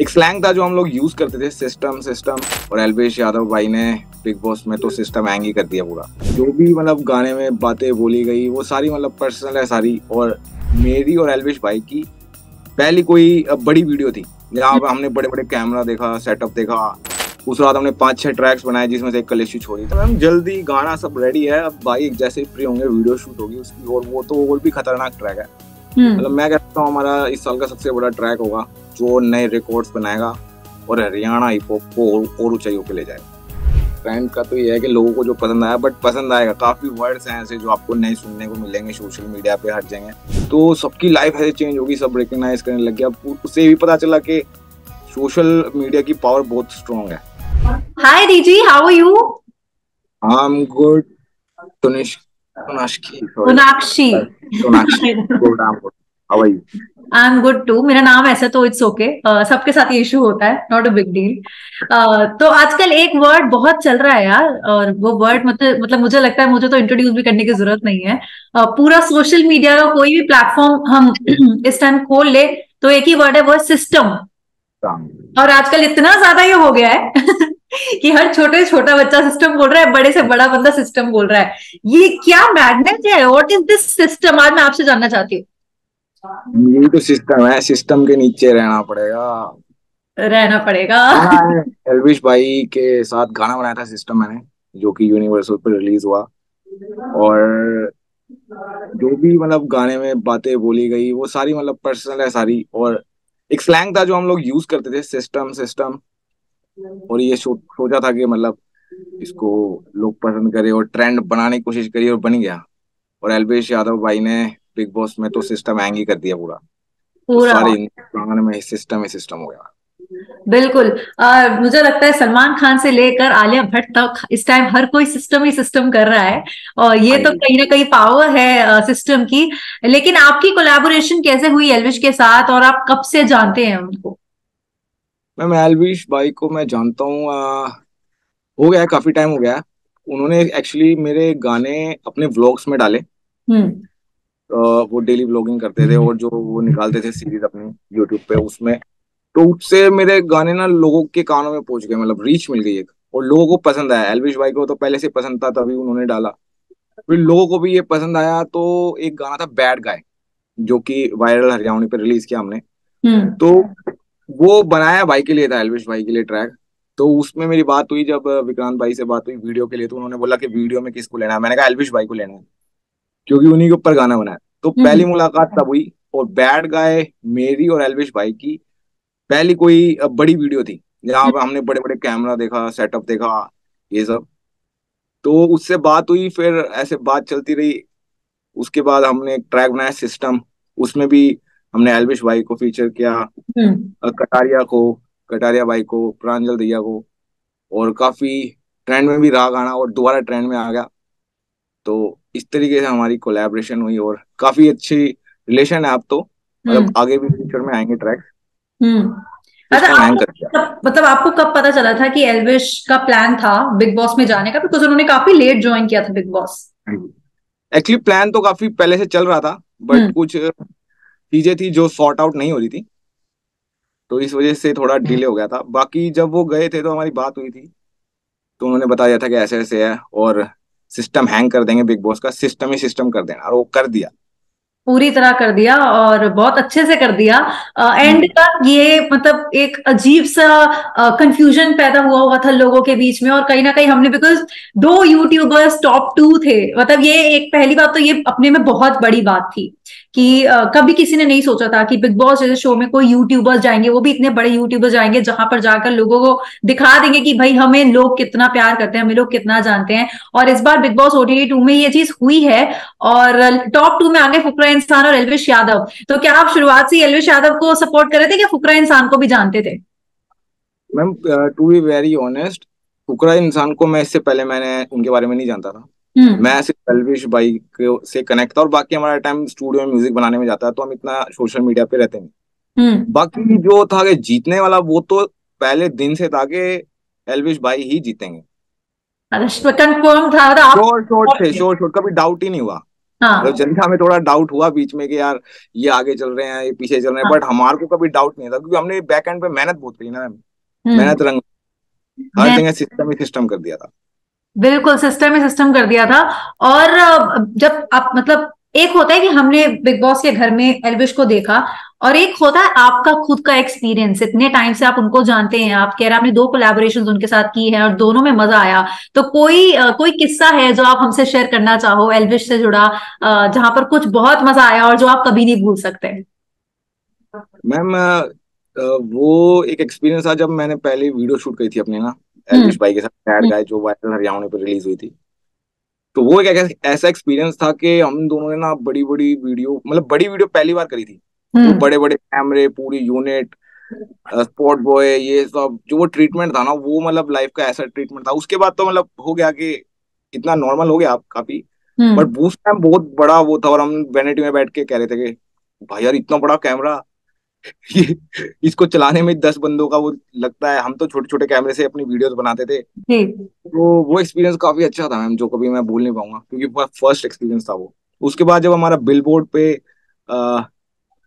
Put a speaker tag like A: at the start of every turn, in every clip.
A: एक स्लैंग था जो हम लोग यूज़ करते थे सिस्टम सिस्टम और एलवेश यादव भाई ने बिग बॉस में तो सिस्टम हैंग ही कर दिया पूरा। जो भी मतलब गाने में बातें बोली गई वो सारी मतलब पर्सनल है सारी और मेरी और एलवेश भाई की पहली कोई बड़ी वीडियो थी। जहाँ पर हमने बड़े बड़े कैमरा देखा सेटअप देखा उस रात हमने पाँच छह ट्रैक्स बनाए जिसमें से एक कलेशी छोड़ी तो मैम जल्दी गाना सब रेडी है अब भाई जैसे फ्री होंगे वीडियो शूट होगी उसकी और वो तो और भी खतरनाक ट्रैक है।
B: हम्म।
A: मतलब मैं कहता हूँ हमारा इस साल का सबसे बड़ा ट्रैक होगा। जो नए रिकॉर्ड्स बनाएगा और हरियाणा हिप हॉप को और ऊंचाइयों पे ले जाएगा। ट्रेंड का तो ये है कि लोगों को जो पसंद आया बट पसंद आएगा। काफ़ी वर्ड्स हैं ऐसे जो आपको नहीं सुनने को मिलेंगे सोशल मीडिया पे हर जगह तो सबकी लाइफ ऐसे चेंज होगी सब रिकग्नाइज करने लग गया। उससे भी पता चला कि सोशल मीडिया की पावर बहुत स्ट्रॉन्ग है।
B: हाय दीजी how are you
A: I am good
B: Sonakshi
A: Tunakshi good I am good how are you
B: I am good too मेरा नाम ऐसा तो इट्स ओके सबके साथ ये इशू होता है. नॉट अ बिग डील तो आजकल एक वर्ड बहुत चल रहा है यार. और वो वर्ड मतलब मतलब मुझे लगता है मुझे तो इंट्रोड्यूस भी करने की ज़रूरत नहीं है. Uh, पूरा सोशल मीडिया का कोई भी प्लेटफॉर्म हम इस टाइम खोल ले तो एक ही वर्ड है वो सिस्टम और आजकल इतना ज़्यादा ये हो गया है कि हर छोटे छोटा बच्चा सिस्टम बोल रहा है बड़े से बड़ा बंदा सिस्टम बोल रहा है. ये क्या मैडनेस है? व्हाट इज़ दिस सिस्टम आज मैं आपसे जानना चाहती हूँ.
A: यही तो सिस्टम है सिस्टम के नीचे रहना पड़ेगा।
B: रहना पड़ेगा।
A: एलविश भाई के साथ गाना बनाया था सिस्टम मैंने जो कि यूनिवर्सल पर रिलीज़ हुआ। और जो भी मतलब गाने में बातें बोली गई वो सारी मतलब पर्सनल है सारी। और एक स्लैंग था जो हम लोग यूज़ करते थे सिस्टम सिस्टम और ये सो, सोचा था कि मतलब इसको लोग पसंद करे और ट्रेंड बनाने की कोशिश करी और बन गया। और एलवेश यादव भाई ने बिग बॉस में तो सिस्टम हैंग ही कर दिया पूरा।
B: पूरा।
A: सारे हिंदुस्तान में सिस्टम ही सिस्टम हो गया।
B: बिल्कुल। आ, मुझे लगता है सलमान खान से लेकर आलिया भट्ट तक इस टाइम हर कोई सिस्टम ही सिस्टम कर रहा है। और ये तो कहीं ना कहीं पावर है सिस्टम की। लेकिन आपकी कोलैबोरेशन कैसे हुई एलविश के साथ और आप कब से जानते हैं उनको?
A: मैम एलविश भाई को मैं जानता हूँ हो गया काफ़ी टाइम हो गया उन्होंने एक्चुअली मेरे गाने अपने व्लॉग्स में डाले। वो डेली ब्लॉगिंग करते थे और जो वो निकालते थे सीरीज़ अपनी यूट्यूब पे उसमें। तो उससे मेरे गाने ना लोगों के कानों में पहुँच गए मतलब रीच मिल गई एक। और लोगों को पसंद आया। एलविश भाई को तो पहले से पसंद था तभी उन्होंने डाला। फिर लोगों को भी ये पसंद आया तो एक गाना था बैड गाय जो कि वायरल हरियाणा पे रिलीज़ किया हमने। तो वो बनाया भाई के लिए था एलविश भाई के लिए ट्रैक तो उसमें मेरी बात हुई जब विक्रांत भाई से बात हुई वीडियो के लिए तो उन्होंने बोला कि वीडियो में किसको लेना है? मैंने कहा एलविश भाई को लेना है। क्योंकि उन्हीं के ऊपर गाना बनाया तो पहली मुलाकात तब हुई और बैड गाय मेरी और एलविश भाई की पहली कोई बड़ी वीडियो थी जहाँ पर हमने बड़े बड़े कैमरा देखा सेटअप देखा ये सब। तो उससे बात हुई फिर ऐसे बात चलती रही। उसके बाद हमने एक ट्रैक बनाया सिस्टम। उसमें भी हमने एलविश भाई को फीचर किया कटारिया को कटारिया भाई को प्रांजल दैया को। और काफ़ी ट्रेंड में भी रहा गाना और दोबारा ट्रेंड में आ गया। तो इस तरीके से हमारी कोलैबोरेशन हुई और काफ़ी अच्छी रिलेशन है आप तो। मतलब आगे भी फ्यूचर में आएँगे ट्रैक
B: अच्छा आप, मतलब आपको कब पता चला था कि एलविश का प्लान था बिग बॉस में जाने का? बिकॉज़ उन्होंने काफ़ी लेट ज्वाइन किया था बिग बॉस
A: एक्चुअली प्लान तो काफ़ी पहले से चल रहा था बट कुछ चीज़ें थी जो सॉर्ट आउट नहीं हो रही थी। तो इस वजह से थोड़ा डिले हो गया था। बाकी जब वो गए थे तो हमारी बात हुई थी। तो उन्होंने बताया था कि ऐसे ऐसे है और सिस्टम हैंग कर देंगे बिग बॉस का सिस्टम ही सिस्टम कर देना और वो कर दिया।
B: पूरी तरह कर दिया और बहुत अच्छे से कर दिया। एंड तक ये मतलब एक अजीब सा कंफ्यूजन पैदा हुआ हुआ था लोगों के बीच में और कहीं ना कहीं हमने बिकॉज़ दो यूट्यूबर्स टॉप टू थे मतलब ये एक पहली बात तो ये अपने में बहुत बड़ी बात थी। कि uh, कभी किसी ने नहीं सोचा था कि बिग बॉस जैसे शो में कोई यूट्यूबर्स जाएँगे वो भी इतने बड़े यूट्यूबर्स जाएँगे जहाँ पर जाकर लोगों को दिखा देंगे कि भाई हमें लोग कितना प्यार करते हैं हमें लोग कितना जानते हैं। और इस बार बिग बॉस ओटीटी टू में ये चीज़ हुई है और टॉप टू में आगे फुकरा इंसान और एलविश यादव। तो क्या आप शुरुआत से एलविश यादव को सपोर्ट कर रहे थे क्या फुकरा इंसान को भी जानते थे?
A: Ma'am to be very honest फुकरा इंसान को मैं इससे पहले मैंने उनके बारे में नहीं जानता था। मैं सिर्फ़ एलविश भाई से कनेक्ट था और बाकी हमारा टाइम स्टूडियो में म्यूज़िक बनाने में जाता है तो हम इतना सोशल मीडिया पे रहते नहीं। बाकी जो था कि जीतने वाला वो तो पहले दिन से था कि एलविश भाई ही जीतेंगे।
B: कंफर्म था
A: शोर शोर थे शोर शोर कभी डाउट ही नहीं हुआ।
B: हाँ।
A: मतलब जनता में थोड़ा डाउट हुआ बीच में कि यार ये आगे चल रहे हैं ये पीछे चल रहे हैं बट हाँ। हमारे को कभी डाउट नहीं था क्योंकि हमने बैक एंड पे मेहनत बहुत करी ना हम्म। मेहनत रंग हर जगह सिस्टम ही सिस्टम कर दिया था।
B: बिल्कुल सिस्टम ही सिस्टम कर दिया था। और जब आप मतलब एक होता है कि हमने बिग बॉस के घर में एलविश को देखा और एक होता है आपका खुद का एक्सपीरियंस इतने टाइम से आप उनको जानते हैं, आप कह रहे हैं आपने दो कोलेबोरेशन उनके साथ की है और दोनों में मज़ा आया। तो कोई कोई किस्सा है जो आप हमसे शेयर करना चाहो एलविश से जुड़ा जहाँ पर कुछ बहुत मज़ा आया और जो आप कभी नहीं भूल सकते?
A: मैम वो एक एक्सपीरियंस था जब मैंने पहले वीडियो शूट की थी अपने ना। एलविश हम्म। भाई के साथ गाय हम्म। जो वायरल हरियाणा पर रिलीज़ हुई थी तो वो एक ऐसा एक्सपीरियंस था कि हम दोनों ने ना बड़ी बड़ी वीडियो मतलब बड़ी वीडियो पहली बार करी थी तो हम्म। बड़े बड़े कैमरे पूरी यूनिट स्पॉट बॉय ये सब जो वो ट्रीटमेंट था ना वो मतलब लाइफ का ऐसा ट्रीटमेंट था उसके बाद तो मतलब हो गया कि इतना नॉर्मल हो गया आप काफ़ी बट। उस टाइम बहुत बड़ा वो था और हम वेनेटी में बैठ के कह रहे थे कि भाई यार इतना बड़ा कैमरा इसको चलाने में दस बंदों का वो लगता है। हम तो छोटे छोटे कैमरे से अपनी वीडियोस बनाते थे। तो वो एक्सपीरियंस काफ़ी अच्छा था मैम जो कभी मैं भूल नहीं पाऊँगा क्योंकि फ़र्स्ट एक्सपीरियंस था वो। उसके बाद जब हमारा बिल बोर्ड पे आ,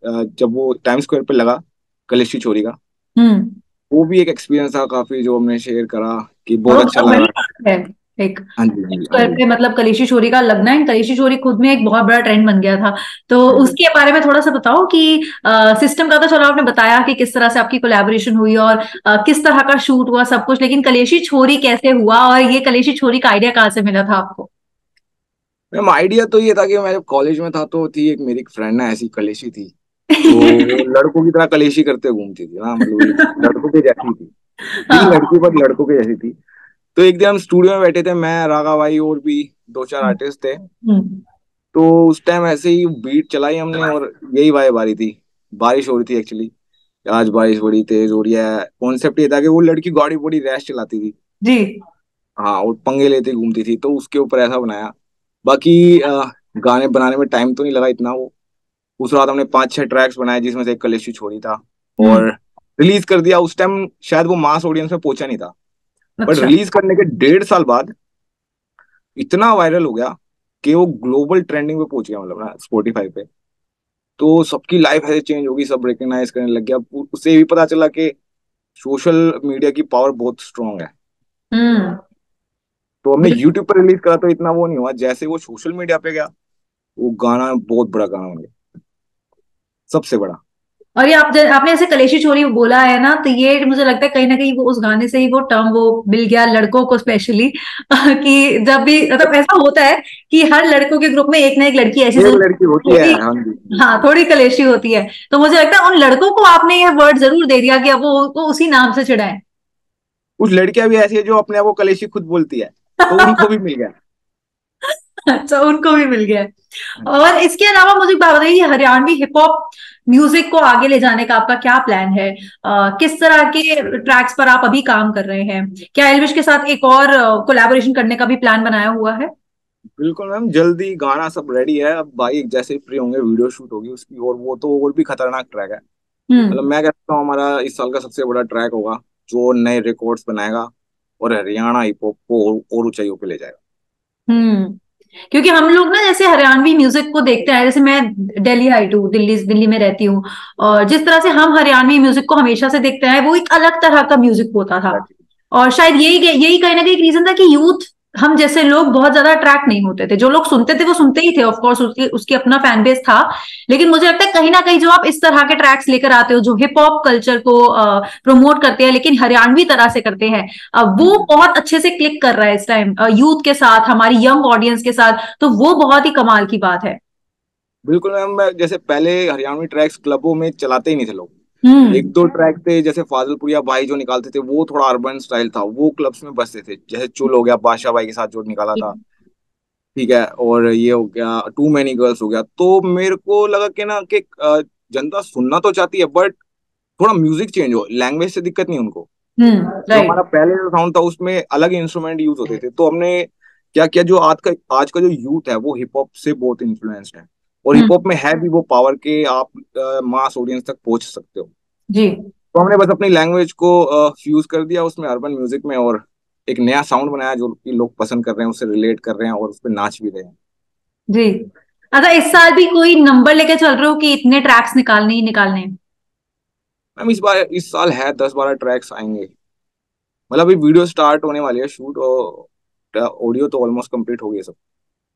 A: जब वो टाइम स्क्वायर पे लगा कलेशी चोरी का हम्म। वो भी एक एक्सपीरियंस था काफ़ी जो हमने शेयर करा कि बहुत अच्छा लगा।
B: एक हाँ हाँ मतलब कलेशी चोरी का लगना है कलेशी चोरी खुद में एक बहुत बड़ा ट्रेंड बन गया था। तो हाँ उसके बारे में थोड़ा सा बताओ कि सिस्टम का तो चलो आपने बताया कि किस तरह से आपकी कोलैबोरेशन हुई और आ, किस तरह का शूट हुआ सब कुछ लेकिन कलेशी छोरी कैसे हुआ और ये कलेशी छोरी का आइडिया कहाँ से मिला था आपको?
A: मैम आइडिया तो ये था कि मैं जब कॉलेज में था तो थी एक मेरी फ्रेंड ना ऐसी कलेशी थी। तो लड़कों की तरह कलेशी करते घूमती थी। ना मतलब लड़कों के जैसी थी। लड़की पर लड़कों के जैसी थी। तो एक दिन हम स्टूडियो में बैठे थे मैं रागा भाई और भी दो चार आर्टिस्ट थे। हम्म। तो उस टाइम ऐसे ही बीट चलाई हमने और यही वाइब आ रही थी। बारिश हो रही थी एक्चुअली आज बारिश बड़ी तेज हो रही है। कॉन्सेप्ट ये था कि वो लड़की गाड़ी बड़ी रैश चलाती थी।
B: जी।
A: हाँ और पंगे लेते घूमती थी तो उसके ऊपर ऐसा बनाया। बाकी आ, गाने बनाने में टाइम तो नहीं लगा इतना वो। उस रात हमने पाँच छह ट्रैक्स बनाए जिसमें से एक कलेशी छोड़ी था। हम्म। और रिलीज़ कर दिया। उस टाइम शायद वो मास ऑडियंस में पहुँचा नहीं था। बट अच्छा। रिलीज़ करने के डेढ़ साल बाद इतना वायरल हो गया कि वो ग्लोबल ट्रेंडिंग पे पहुँच गया मतलब ना स्पोटिफाई पे। तो सबकी लाइफ ऐसे चेंज होगी सब रिकग्नाइज करने लग गया। उससे भी पता चला कि सोशल मीडिया की पावर बहुत स्ट्रांग है। हम्म। तो हमने यूट्यूब पर रिलीज़ करा तो इतना वो नहीं हुआ जैसे वो सोशल मीडिया पे गया वो गाना बहुत बड़ा गाना बन गया। सबसे बड़ा।
B: और ये आप आपने ऐसे कलेशी चोरी बोला है ना तो ये मुझे लगता है कहीं ना कहीं वो उस गाने से ही वो टर्म वो मिल गया लड़कों को स्पेशली कि जब भी मतलब ऐसा होता है कि हर लड़कों के ग्रुप में एक ना एक लड़की ऐसी
A: लड़की होती है हाँ,
B: हाँ थोड़ी कलेशी होती है। तो मुझे लगता है उन लड़कों को आपने ये वर्ड ज़रूर दे दिया कि अब वो, वो उसी नाम से चिढ़ाए।
A: कुछ लड़कियाँ भी ऐसी है जो अपने आप को कलेशी खुद बोलती है तो उनको भी मिल गया।
B: अच्छा उनको भी मिल गया। और इसके अलावा मुझे बात बताइए हरियाणवी हिप हॉप म्यूज़िक को आगे ले जाने का आपका क्या प्लान है? आ, किस तरह के ट्रैक्स पर आप अभी काम कर रहे हैं? क्या एलविश के साथ एक और कोलैबोरेशन करने का भी प्लान बनाया हुआ है?
A: बिल्कुल मैम जल्दी गाना सब रेडी है। अब भाई जैसे फ्री होंगे वीडियो शूट होगी उसकी और वो तो और भी खतरनाक ट्रैक है। हम्म। मतलब मैं कहता हूँ हमारा इस साल का सबसे बड़ा ट्रैक होगा जो नए रिकॉर्ड्स बनाएगा और हरियाणा हिप हॉप को और ऊंचाइयों पे ले जाएगा।
B: हम्म। क्योंकि हम लोग ना जैसे हरियाणवी म्यूज़िक को देखते हैं जैसे मैं दिल्ली आई टू दिल्ली दिल्ली में रहती हूँ और जिस तरह से हम हरियाणवी म्यूज़िक को हमेशा से देखते हैं वो एक अलग तरह का म्यूज़िक होता था। और शायद यही यही कहीं ना कहीं रीजन था कि यूथ हम जैसे लोग बहुत ज़्यादा अट्रैक्ट नहीं होते थे। जो लोग सुनते थे वो सुनते ही थे ऑफकोर्स उसकी उसकी अपना फ़ैन बेस था। लेकिन मुझे लगता है कहीं ना कहीं जो आप इस तरह के ट्रैक्स लेकर आते हो जो हिप हॉप कल्चर को प्रमोट करते हैं लेकिन हरियाणवी तरह से करते हैं वो बहुत अच्छे से क्लिक कर रहा है इस टाइम यूथ के साथ हमारी यंग ऑडियंस के साथ तो वो बहुत ही कमाल की बात है।
A: बिल्कुल मैम जैसे पहले हरियाणवी ट्रैक्स क्लबों में चलाते ही नहीं थे लोग। हम्म। एक दो ट्रैक थे जैसे फाजलपुरिया भाई जो निकालते थे वो थोड़ा अर्बन स्टाइल था वो क्लब्स में बसते थे। जैसे चुल हो गया बादशाह भाई के साथ जो निकाला था। ठीक है और ये हो गया टू मैनी गर्ल्स हो गया। तो मेरे को लगा कि ना कि जनता सुनना तो चाहती है बट थोड़ा म्यूज़िक चेंज हो। लैंग्वेज से दिक्कत नहीं उनको। हम्म, तो हमारा पहले जो साउंड था उसमें अलग इंस्ट्रूमेंट यूज़ होते थे। तो हमने क्या किया जो आज का आज का जो यूथ है वो हिप हॉप से बहुत इन्फ्लुएंस्ड है। और हिप हॉप हम्म। में है भी वो पावर के आप मास ऑडियंस तक पहुँच सकते हो।
B: जी।
A: तो हमने बस अपनी लैंग्वेज को फ्यूज कर दिया उसमें अर्बन म्यूज़िक में और एक नया साउंड बनाया जो कि लोग पसंद कर रहे हैं उससे रिलेट कर रहे हैं और उस पर नाच भी रहे हैं।
B: जी। अच्छा इस साल भी कोई नंबर लेके चल रहे हो कि इतने ट्रैक्स निकालने ही निकालने
A: मैम इस बार इस साल है दस बारह ट्रैक्स आएँगे। मतलब अभी वीडियो स्टार्ट होने वाली है शूट और ऑडियो तो ऑलमोस्ट कंप्लीट हो गया सब।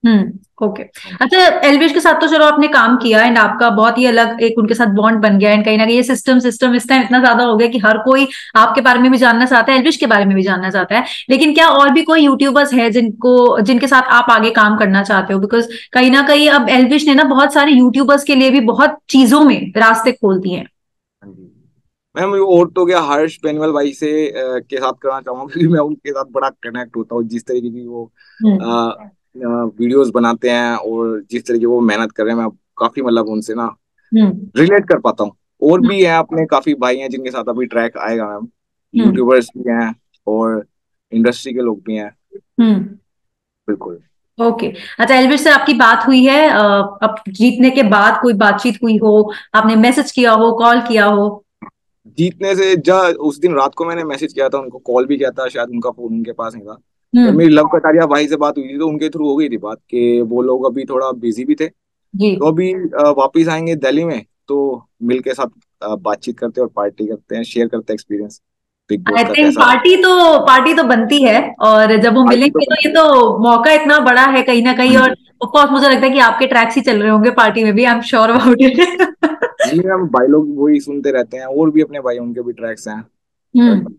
B: हम्म ओके अच्छा एलविश के साथ तो चलो आपने काम किया एंड आपका बहुत ही अलग एक उनके साथ बॉन्ड बन गया एंड कहीं ना कहीं ये सिस्टम सिस्टम इस टाइम इतना ज़्यादा हो गया कि हर कोई आपके बारे में भी जानना चाहता है एलविश के बारे में भी जानना चाहता है। लेकिन क्या और भी कोई यूट्यूबर्स है जिनको जिनके साथ आप आगे काम करना चाहते हो? बिकॉज़ कहीं ना कहीं अब एलविश ने ना बहुत सारे यूट्यूबर्स के लिए भी बहुत चीज़ों में रास्ते खोल दिए हैं। हाँ
A: मैम और तो क्या हर्ष पेनवल भाई से आ, के साथ करना चाहूँगा क्योंकि मैं उनके साथ बड़ा कनेक्ट होता हूँ जिस तरीके की वो हम्म। वीडियोस बनाते हैं और जिस तरीके वो मेहनत कर रहे हैं मैं काफ़ी मतलब उनसे ना रिलेट हम्म। कर पाता हूँ। और भी है अपने काफ़ी भाई हैं जिनके साथ अभी ट्रैक आएगा मैम। यूट्यूबर्स भी हैं और इंडस्ट्री के लोग भी हैं। बिल्कुल।
B: ओके अच्छा एलविश से आपकी बात हुई है अब जीतने के बाद कोई बातचीत हुई हो आपने मैसेज किया हो कॉल किया हो?
A: जीतने से जा उस दिन रात को मैंने मैसेज किया था उनको कॉल भी किया था शायद उनका फ़ोन उनके पास नहीं था। तो मेरी लव कटारिया भाई से बात हुई थी तो उनके थ्रू हो गई थी बात कि वो लोग अभी थोड़ा बिज़ी भी थे। तो अभी वापिस आएँगे दिल्ली में तो मिल के साथ बातचीत करते हैं और पार्टी करते हैं शेयर करते हैं एक्सपीरियंस
B: आई थिंक पार्टी तो पार्टी तो बनती है और जब वो मिलेंगे तो, तो ये तो मौका इतना बड़ा है कहीं ना कहीं हाँ और ऑफकोर्स मुझे लगता है कि आपके ट्रैक्स ही चल रहे होंगे पार्टी में भी I am sure about it
A: हम भाई लोग वही सुनते रहते हैं और भी अपने भाई उनके भी ट्रैक्स हैं। हम्म।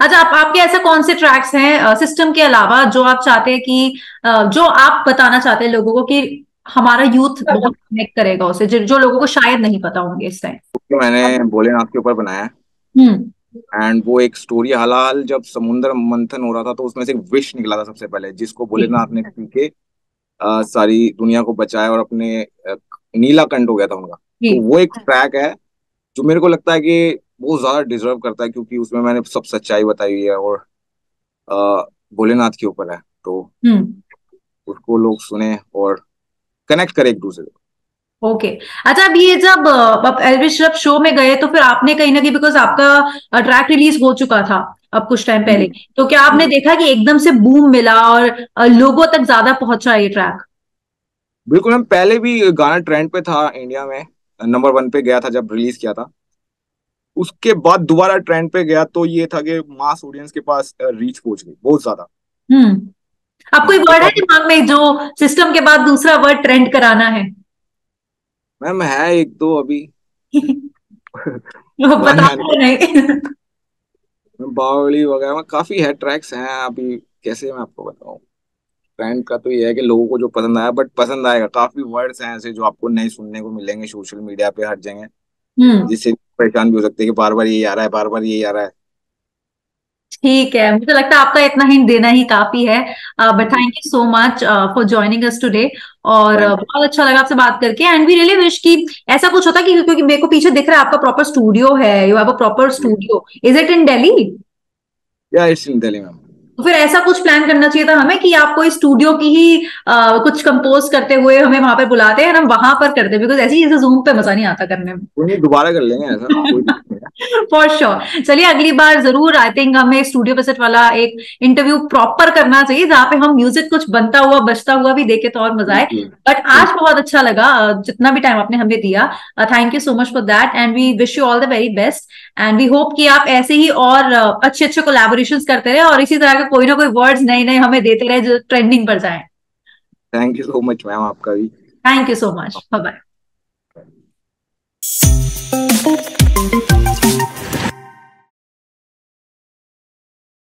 B: अच्छा आप आपके ऐसे कौन से ट्रैक्स हैं सिस्टम के अलावा जो आप चाहते हैं कि जो आप बताना चाहते हैं लोगों को कि हमारा यूथ बहुत कनेक्ट करेगा उसे जो, जो लोगों को शायद नहीं पता होंगे इस टाइम तो
A: मैंने भोलेनाथ के ऊपर बनाया। And hmm. वो एक स्टोरी हालाल जब समुद्र मंथन हो रहा था तो उसमें से एक विश निकला था सबसे पहले जिसको भोलेनाथ ने पी के सारी दुनिया को बचाया और अपने नीला कंठ हो गया था उनका। तो वो एक ट्रैक है जो मेरे को लगता है कि बहुत ज़्यादा डिजर्व करता है क्योंकि उसमें मैंने सब सच्चाई बताई हुई है और भोलेनाथ के ऊपर है तो हम्म। उसको लोग सुने और कनेक्ट करे एक दूसरे को
B: ओके okay. अच्छा अब ये जब एलविश जब शो में गए तो फिर आपने कहीं ना कहीं बिकॉज़ आपका ट्रैक रिलीज़ हो चुका था अब कुछ टाइम पहले हम्म। तो क्या आपने देखा कि एकदम से बूम मिला और लोगों तक ज़्यादा पहुँचा ये ट्रैक
A: बिल्कुल हम पहले भी गाना ट्रेंड पे था इंडिया में नंबर वन पे गया था जब रिलीज़ किया था उसके बाद दोबारा ट्रेंड पे गया तो ये था कि मास ऑडियंस के पास रीच पहुँच गई बहुत ज़्यादा।
B: हम्म। आप कोई वर्ड है दिमाग में जो सिस्टम के बाद दूसरा वर्ड ट्रेंड कराना है?
A: मैम है एक दो अभी।
B: नहीं।
A: बावली वगैरह काफ़ी है ट्रैक्स हैं अभी कैसे मैं आपको बताऊँ। ट्रेंड का तो ये है कि लोगों को जो पसंद आया बट पसंद आएगा। काफ़ी वर्ड्स हैं ऐसे जो आपको नहीं सुनने को मिलेंगे सोशल मीडिया पे हर जगह। हम्म। जिससे परेशान भी हो सकते हैं कि बार बार यही आ रहा है बार बार यही आ रहा है।
B: ठीक है मुझे लगता है आपका इतना हिंट देना ही काफ़ी है। But thank you so much for joining us today और uh, बहुत अच्छा लगा आपसे बात करके एंड वी रियली विश कि ऐसा कुछ होता कि क्योंकि मेरे को पीछे दिख रहा है आपका प्रॉपर स्टूडियो है you have a proper studio is it in Delhi
A: या इट्स इन दिल्ली मैम
B: तो फिर ऐसा कुछ प्लान करना चाहिए था हमें कि आप कोई स्टूडियो की ही आ, कुछ कंपोज करते हुए हमें वहाँ पर बुलाते हैं हम वहाँ पर करते बिकॉज़ ऐसी जूम पे मज़ा नहीं आता करने
A: में। दोबारा कर लेंगे ऐसा
B: फॉर श्योर चलिए अगली बार ज़रूर आई थिंक हमें स्टूडियो विज़िट वाला एक इंटरव्यू प्रॉपर करना चाहिए जहाँ पे हम म्यूज़िक कुछ बनता हुआ बचता हुआ भी देखे तो और मज़ा आए। बट आज बहुत अच्छा लगा जितना भी टाइम आपने हमें दिया। Thank you so much for that and we wish you all the very best and we hope कि आप ऐसे ही और अच्छे अच्छे कोलेबोरेशन करते रहे और इसी तरह का कोई ना कोई वर्ड्स नए नए हमें देते रहे जो ट्रेंडिंग पर जाए।
A: Thank you so much ma'am आपका भी।
B: Thank you so much bye bye